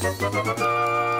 Ha ha.